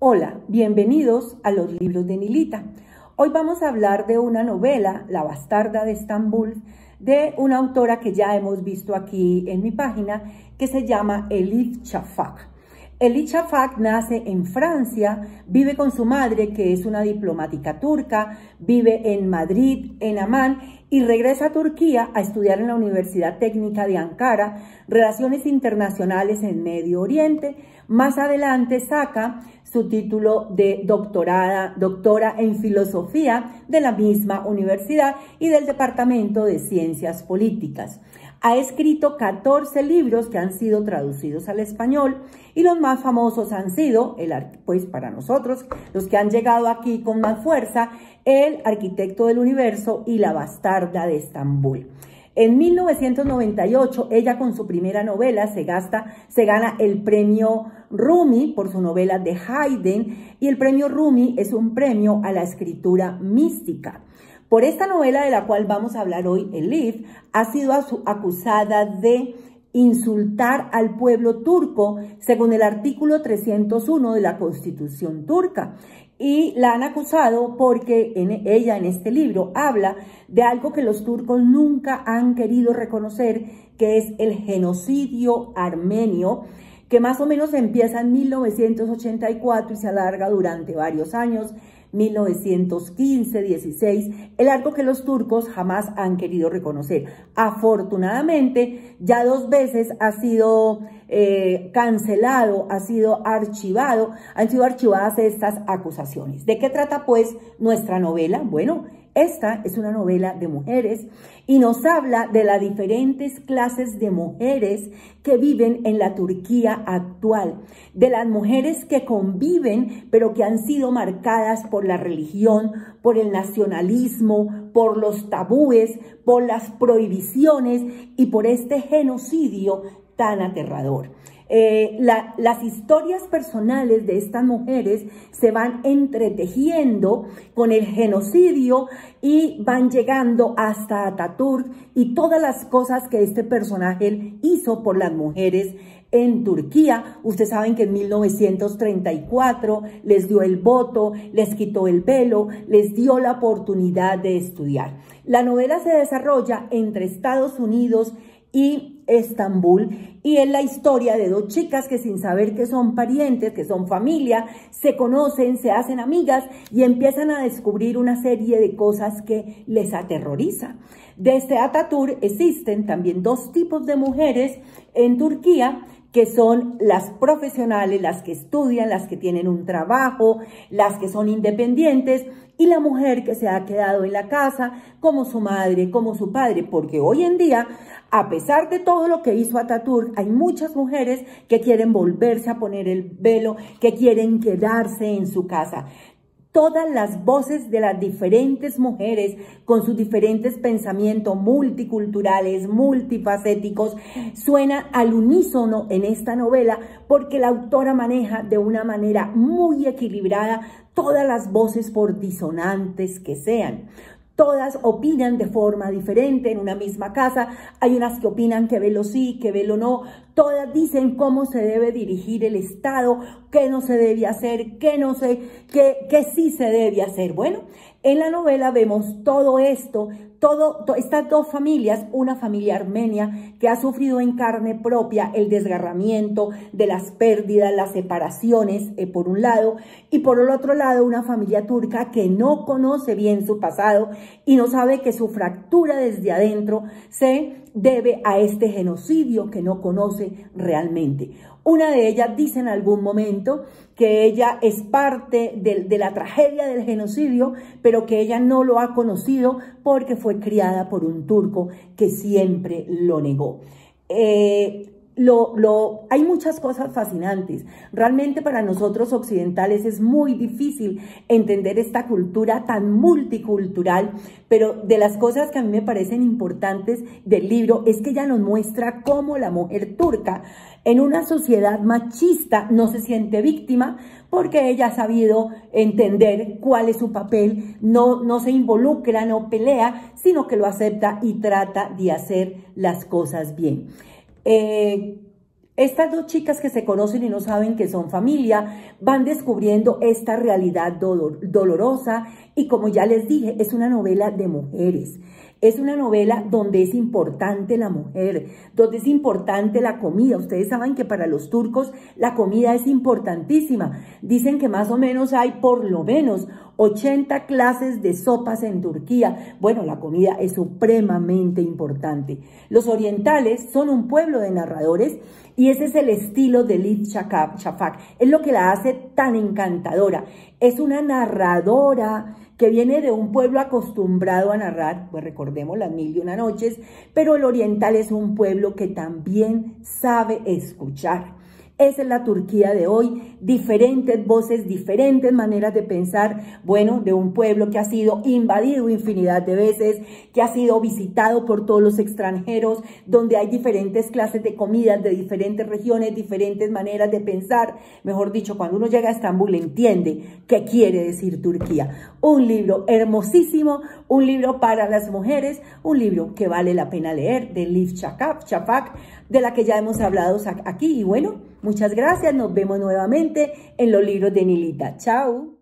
Hola, bienvenidos a los libros de Nilita. Hoy vamos a hablar de una novela, La bastarda de Estambul, de una autora que ya hemos visto aquí en mi página, que se llama Elif Shafak. Elif Shafak nace en Francia, vive con su madre, que es una diplomática turca, vive en Madrid, en Amán, y regresa a Turquía a estudiar en la Universidad Técnica de Ankara Relaciones Internacionales en Medio Oriente. Más adelante saca su título de doctorada, doctora en filosofía de la misma universidad y del Departamento de Ciencias Políticas. Ha escrito 14 libros que han sido traducidos al español y los más famosos han sido, pues para nosotros, los que han llegado aquí con más fuerza, El arquitecto del universo y La bastarda de Estambul. En 1998, ella con su primera novela se, gasta, se gana el premio Rumi por su novela de Haydn y el premio Rumi es un premio a la escritura mística. Por esta novela de la cual vamos a hablar hoy, Elif, ha sido acusada de insultar al pueblo turco según el artículo 301 de la Constitución turca y la han acusado porque ella en este libro habla de algo que los turcos nunca han querido reconocer, que es el genocidio armenio, que más o menos empieza en 1984 y se alarga durante varios años 1915, 16, el arco que los turcos jamás han querido reconocer. Afortunadamente, ya dos veces ha sido eh, cancelado, ha sido archivado, han sido archivadas estas acusaciones. ¿De qué trata pues nuestra novela? Bueno, esta es una novela de mujeres y nos habla de las diferentes clases de mujeres que viven en la Turquía actual, de las mujeres que conviven pero que han sido marcadas por la religión, por el nacionalismo, por los tabúes, por las prohibiciones y por este genocidio tan aterrador. Eh, las historias personales de estas mujeres se van entretejiendo con el genocidio y van llegando hasta Ataturk y todas las cosas que este personaje hizo por las mujeres en Turquía. Ustedes saben que en 1934 les dio el voto, les quitó el velo, les dio la oportunidad de estudiar. La novela se desarrolla entre Estados Unidos y Estambul y es la historia de dos chicas que sin saber que son parientes, que son familia, se conocen, se hacen amigas y empiezan a descubrir una serie de cosas que les aterrorizan. Desde Ataturk existen también dos tipos de mujeres en Turquía que son las profesionales, las que estudian, las que tienen un trabajo, las que son independientes y la mujer que se ha quedado en la casa como su madre, como su padre, porque hoy en día, a pesar de todo lo que hizo Ataturk, hay muchas mujeres que quieren volverse a poner el velo, que quieren quedarse en su casa todas las voces de las diferentes mujeres con sus diferentes pensamientos multiculturales, multifacéticos, suenan al unísono en esta novela porque la autora maneja de una manera muy equilibrada todas las voces por disonantes que sean. Todas opinan de forma diferente en una misma casa. Hay unas que opinan que velo sí, que velo no. Todas dicen cómo se debe dirigir el Estado, qué no se debe hacer, qué no sé, qué, qué sí se debe hacer. Bueno, en la novela vemos todo esto, todo, estas dos familias, una familia armenia que ha sufrido en carne propia el desgarramiento de las pérdidas, las separaciones, eh, por un lado, y por el otro lado una familia turca que no conoce bien su pasado y no sabe que su fractura desde adentro se debe a este genocidio que no conoce realmente. Una de ellas dice en algún momento que ella es parte de, la tragedia del genocidio, pero que ella no lo ha conocido porque fue criada por un turco que siempre lo negó. Eh, lo, lo, hay muchas cosas fascinantes. Realmente para nosotros occidentales es muy difícil entender esta cultura tan multicultural, pero de las cosas que a mí me parecen importantes del libro es que ella nos muestra cómo la mujer turca en una sociedad machista no se siente víctima porque ella ha sabido entender cuál es su papel, no, no se involucra, no pelea, sino que lo acepta y trata de hacer las cosas bien. Eh, Estas dos chicas que se conocen y no saben que son familia van descubriendo esta realidad dolorosa y como ya les dije, es una novela de mujeres. Es una novela donde es importante la mujer, donde es importante la comida. Ustedes saben que para los turcos la comida es importantísima. Dicen que más o menos hay por lo menos 80 clases de sopas en Turquía. Bueno, la comida es supremamente importante. Los orientales son un pueblo de narradores y ese es el estilo de Liz Shafak. Es lo que la hace tan encantadora. Es una narradora que viene de un pueblo acostumbrado a narrar, pues recordemos las mil y una noches, pero el oriental es un pueblo que también sabe escuchar. Esa es la Turquía de hoy, diferentes voces, diferentes maneras de pensar, bueno, de un pueblo que ha sido invadido infinidad de veces, que ha sido visitado por todos los extranjeros, donde hay diferentes clases de comidas de diferentes regiones, diferentes maneras de pensar. Mejor dicho, cuando uno llega a Estambul entiende qué quiere decir Turquía. Un libro hermosísimo, un libro para las mujeres, un libro que vale la pena leer de Liv Chafak, de la que ya hemos hablado aquí. Y bueno, Muchas gracias, nos vemos nuevamente en los libros de Nilita. Chao.